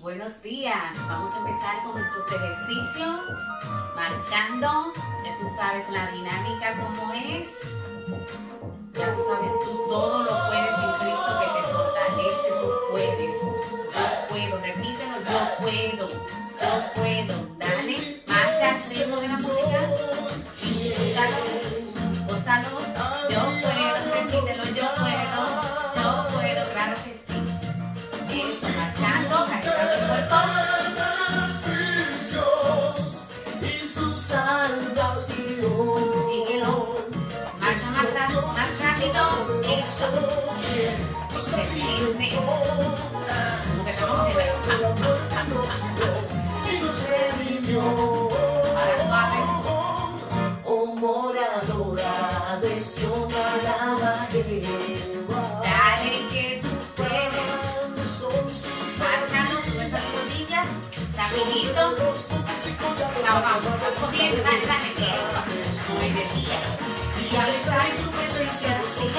Buenos días. Vamos a empezar con nuestros ejercicios. Marchando. Ya tú sabes la dinámica como es. Ya tú sabes, tú todo lo puedes en Cristo que te fortalece. Tú puedes. Yo puedo. Repítelo. Yo puedo. Yo puedo. Dale. Marcha al ritmo de la música. Eso. Excelente. Como que somos de Y nos redimió. Ahora suave. Oh moradora de Sion, alaba Jehová. Dale que tú puedes. Nuestras rodillas. Rapidito. Vamos, vamos. Dale, dale. Eso. Muy bien. Y al estar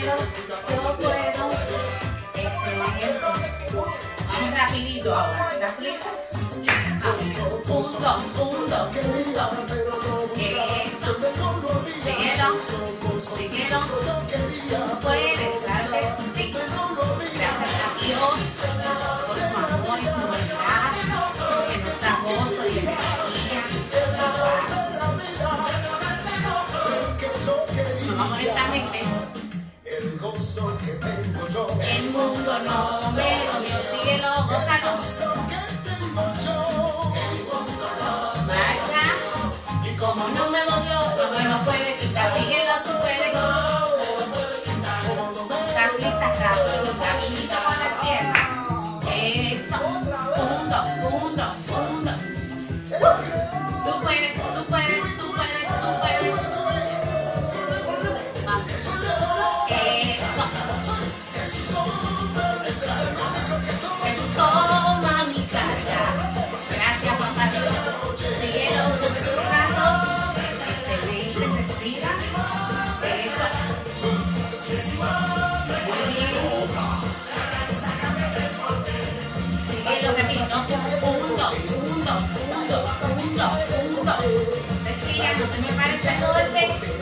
puedo, yo puedo. Excelente. Vamos rapidito ahora. ¿Estás listas? Vamos. Punto, punto, punto. Eso. El mundo no me lo dio, síguelo, gózalo. que tengo yo, Marcha. Y como no me lo dio, no me lo puede quitar. Síguelo, tú puedes. Estás lista, rápido, rapidito con las piernas. Eso. Me pares de golpe. Eso.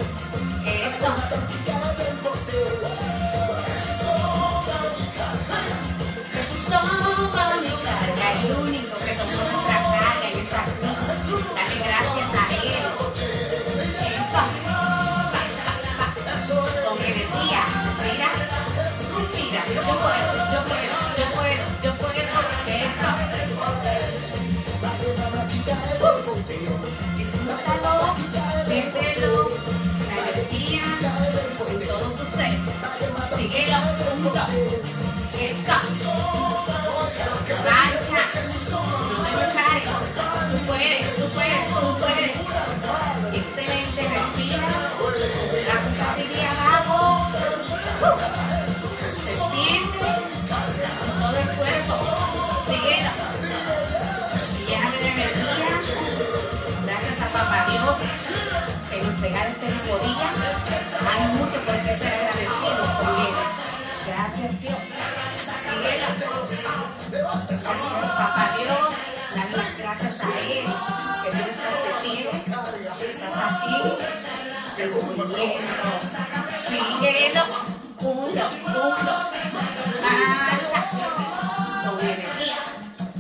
Puta. Esta. No. Tú puedes, tú puedes, tú puedes. Excelente, respira. La costilla abajo. Se siente. Todo el cuerpo. Te queda. Viaje de energía. Gracias a papá Dios que nos regala este nuevo día. Hay mucho por qué hacer Gracias Dios. Gracias Papá Dios. Dale las gracias a Él. Que estás de pie. Estás aquí. Moviendo. Síguelo. Uno, uno. Marcha. Con energía.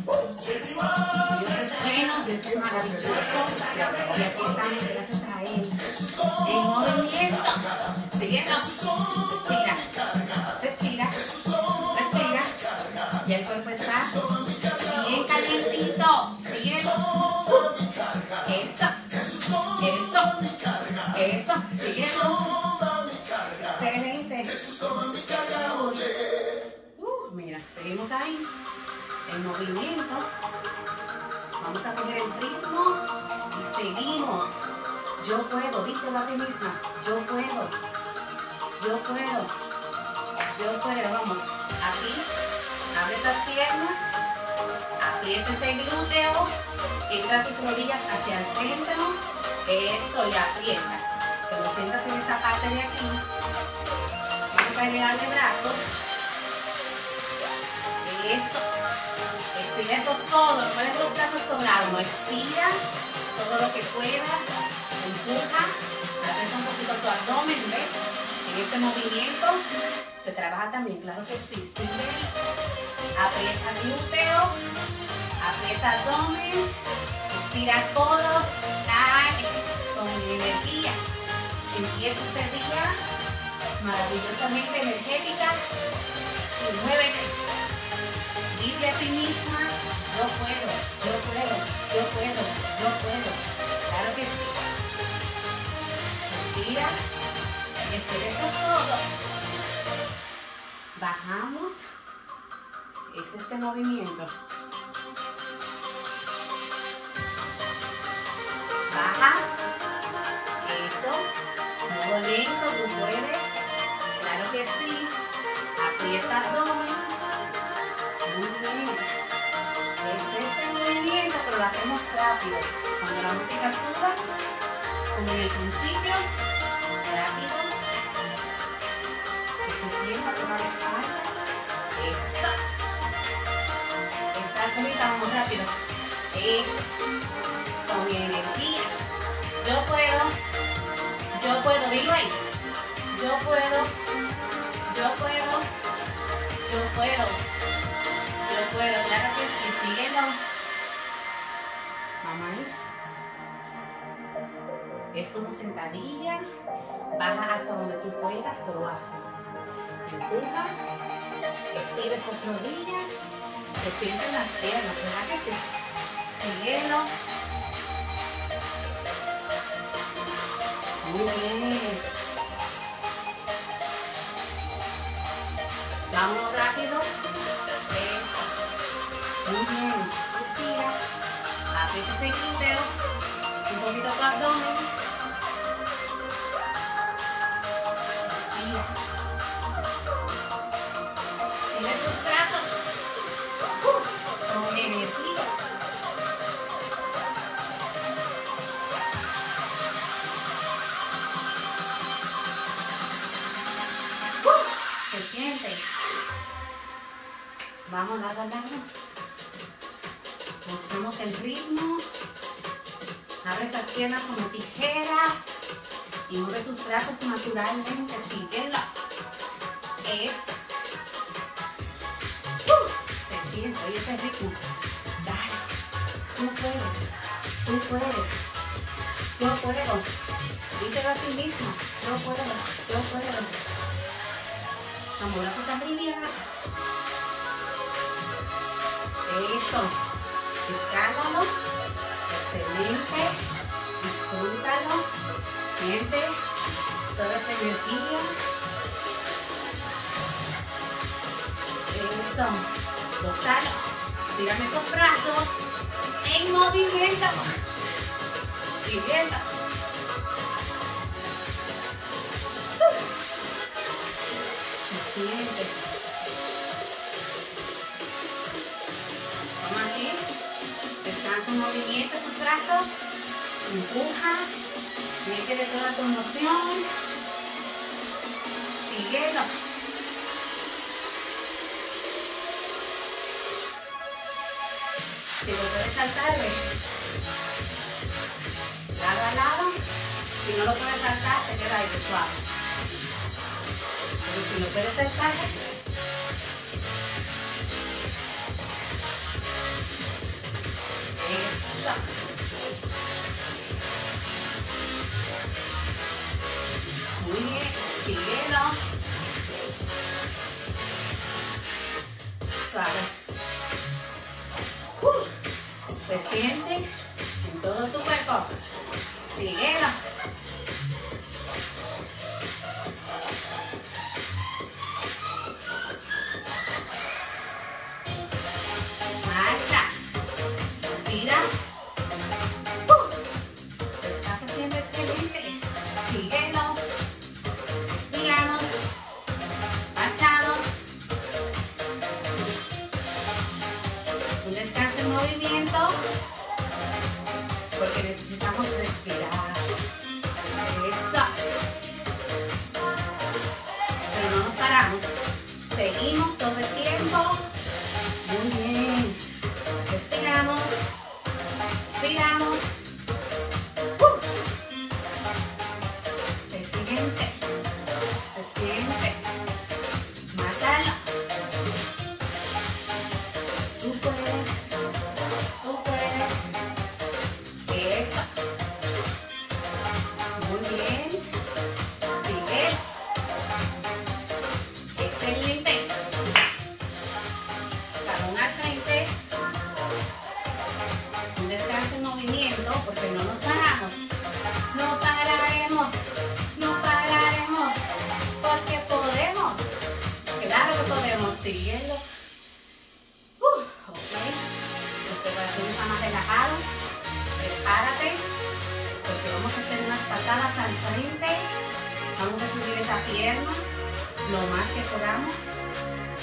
Dios es bueno, Dios es maravilloso. Y aquí estamos gracias a Él. En movimiento. Siguiendo. Respira. Excelente. Uh, mira, seguimos ahí. En movimiento. Vamos a coger el ritmo y seguimos. Yo puedo, díselo a ti misma. Yo puedo. Yo puedo. Yo puedo. Vamos. Aquí. Abre esas piernas. Aprieta ese glúteo. Entra tus rodillas hacia el centro. Eso, y aprieta. Que lo sientas en esa parte de aquí. Elevar de brazos. Eso. Estira esos codos, no dejes los brazos doblados, no estira todo lo que puedas, empuja, aprieta un poquito tu abdomen, ¿ves? En este movimiento se trabaja también, claro que sí, sigue, aprieta glúteo, aprieta abdomen, estira codos, dale, con energía, empieza este día maravillosamente energética y muévete. Dile a ti misma, yo puedo, yo puedo, yo puedo, yo puedo. Claro que sí. Respira esos codos. Bajamos. Es este movimiento. Baja. Eso. Modo lento, tú puedes. Que sí. Aprieta abdomen. Muy bien. Es este movimiento, pero lo hacemos rápido. Cuando la música suba, como en el principio, rápido. Que se sienta la espalda. Eso. Estás lista, vamos rápido. Eso. Con energía. Yo puedo. Yo puedo, dilo ahí. Yo puedo. Es como sentadilla. Baja hasta donde tú puedas, pero hazlo. Empuja. Estira esas rodillas. Se sienten las piernas, ¿verdad que sí? Síguelo. Muy bien. Vamos rápido. Eso. Muy bien. Respira. Aprieta ese glúteo. Un poquito tu abdomen. Lado. Buscamos el ritmo. Abre esas piernas como tijeras. Y mueve tus brazos naturalmente. Síguelo. Es. Se siente. Oye ese ritmo. Dale. Tú puedes. Tú puedes. Yo puedo. Díselo a ti mismo. Yo puedo. Yo puedo. Vamos, brazos arriba. Eso. Escálalo. Excelente. Disfrútalo. Siente toda esa energía. Eso. Gozalo. Tírame esos brazos en movimiento. Se siente. Brazos. Empuja. Métele toda tu emoción. Síguelo. Si lo puedes saltar, ve. Lado a lado. Si no lo puedes saltar, te queda ahí suave. Pero si lo puedes saltar, eso. Bien, síguelo. Suave. Uh, se siente en todo tu cuerpo. Síguelo. Marcha. Respira.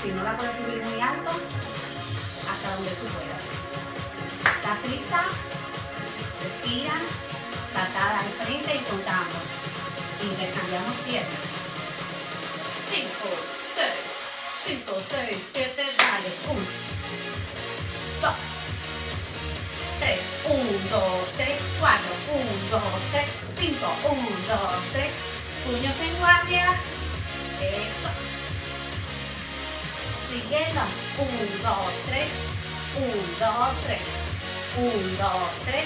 Si no la puedes subir muy alto, hasta donde tú puedas. ¿Estás lista? Respira, patada al frente y contamos. Intercambiamos piernas. 5, 6, 5, 6, 7, dale. 1, 2, 3, 1, 2, 3, 4, 1, 2, 3, 5, 1, 2, 3. Puños en guardia. Eso. Siguiendo. 1, 2, 3. 1, 2, 3. 1, 2, 3.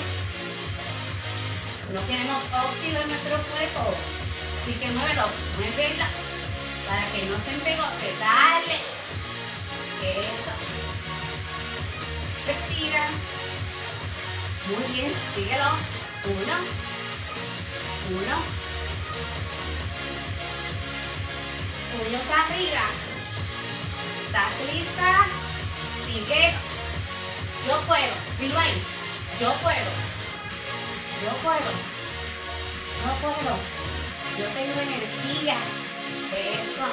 No tenemos óxido en nuestro cuerpo. Así que muévelo, muévelo. Para que no se empegote. Dale. Eso. Respira. Muy bien. Síguelo. Uno. Uno. Puños arriba. ¿Estás lista? Sigue. Yo puedo. Dilo ahí. Yo puedo. Yo puedo. Yo puedo. Yo tengo energía. Eso.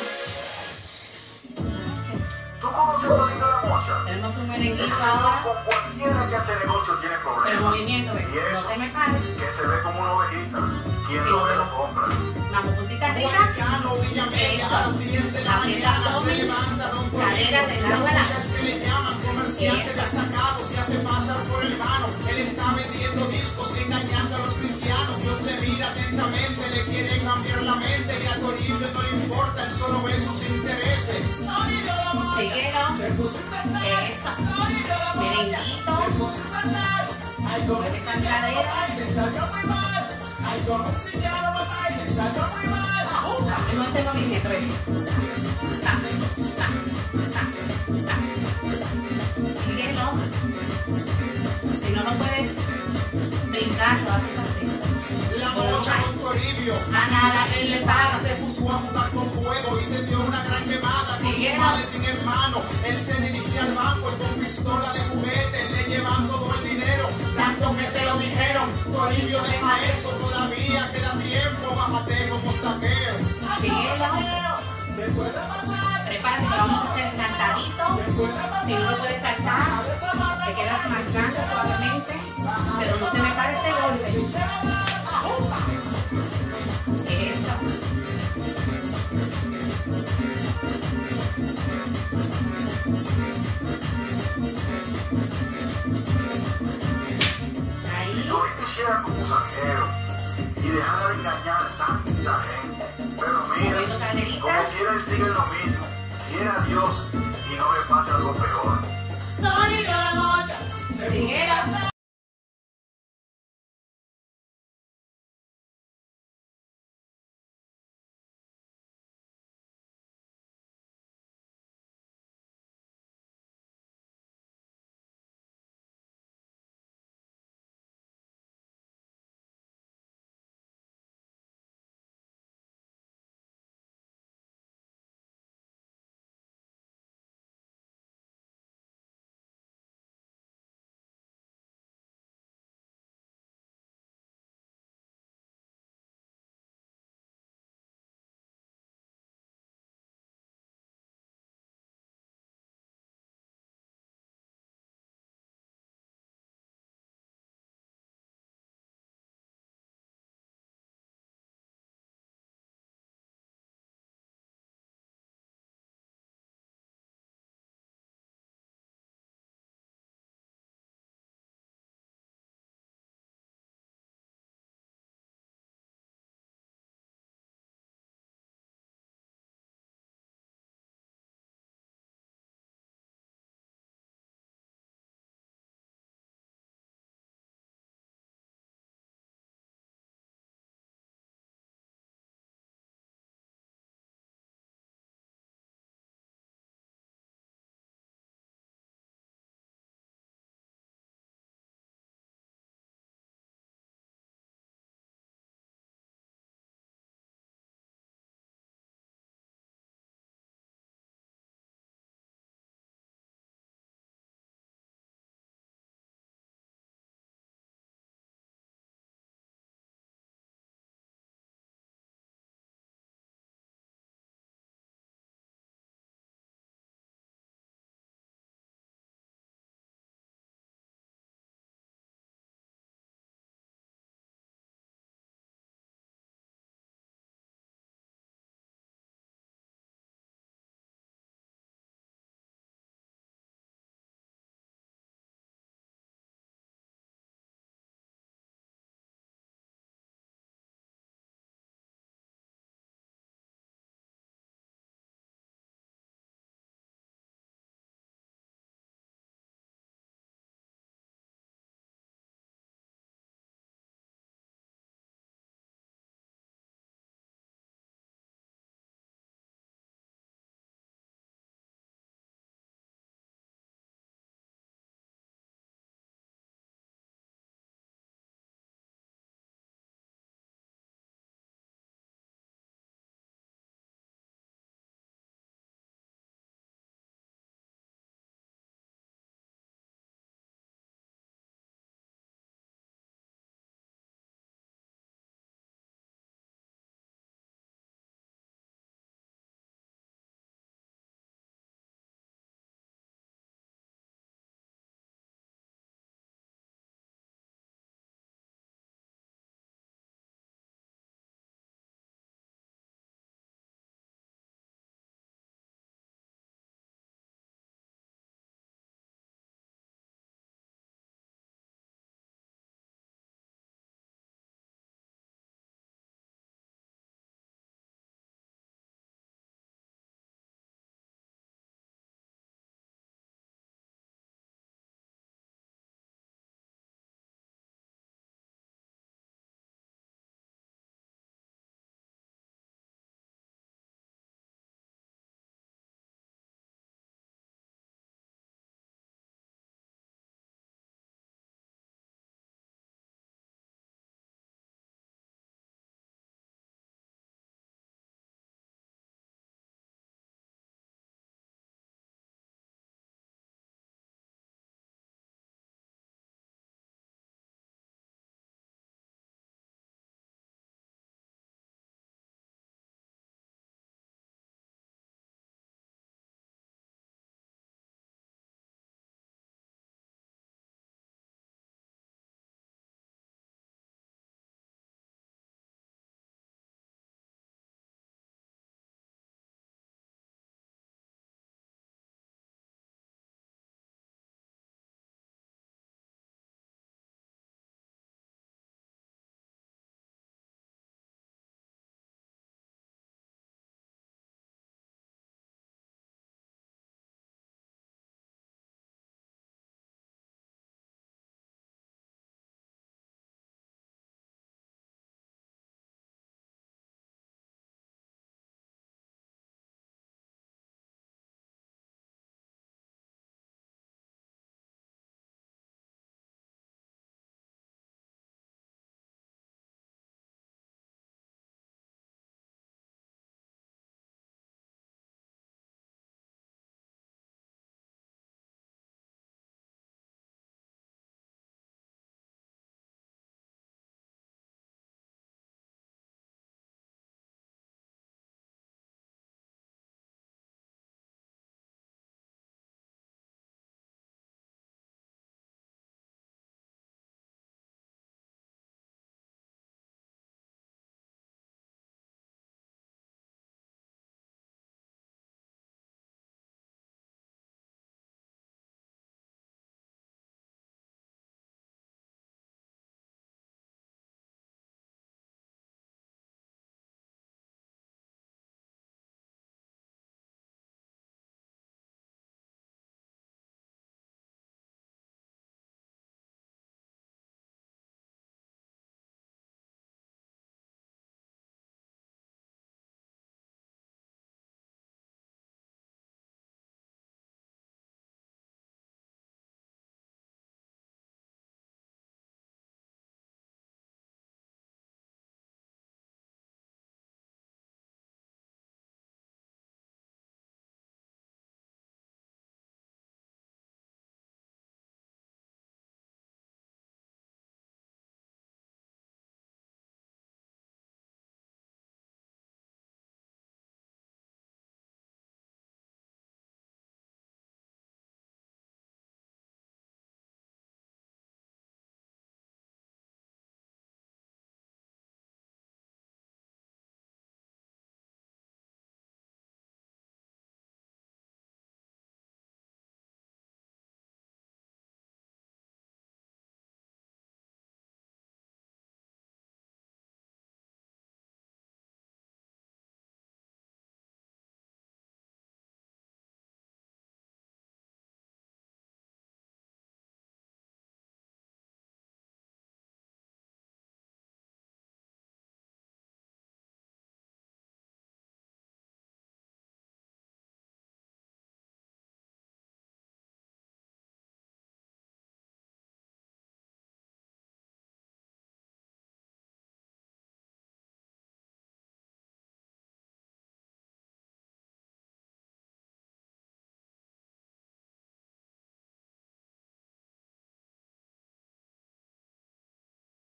¿Tú conoces a Todita la Mocha? Tenemos un merenguito ahora. cualquiera que hace negocio tiene Pero problemas. movimiento, ¿ves? Y No eso, te me pares. que se ve como una ovejita. ¿Quién lo ve lo compra? Vamos, puntita arriba. Eso. Cadera de lado a lado. comerciante Eso. destacado se hace pasar por el vano. Él está vendiendo discos, engañando a los cristianos. Dios le mira atentamente, le quiere cambiar la mente. Y a Toribio no le importa, él solo ve sus intereses. Síguelo. Eso. Merenguito. Mueve esa cadera. Hacemos este movimiento, ta. Síguelo. Si no lo puedes brincar, lo haces así. La mocha con Toribio. A nada que le paga. Se puso a jugar con fuego y se dio una gran quemada con su maletín en mano. Él se dirigía al banco y con pistola de juguete le llevan todo el dinero. Tanto que se lo dijeron, Toribio deja eso, todavía queda tiempo, bájate como saqueo. Síguelo. Prepárate que vamos a hacer saltadito. Si no lo puedes saltar, te quedas marchando suavemente, pero no te me pares de golpe. Como Saqueo y dejara de engañar a tanta gente. Pero mira, como quiera él sigue lo mismo. Quiera a Dios y no le pase algo peor. Tony la.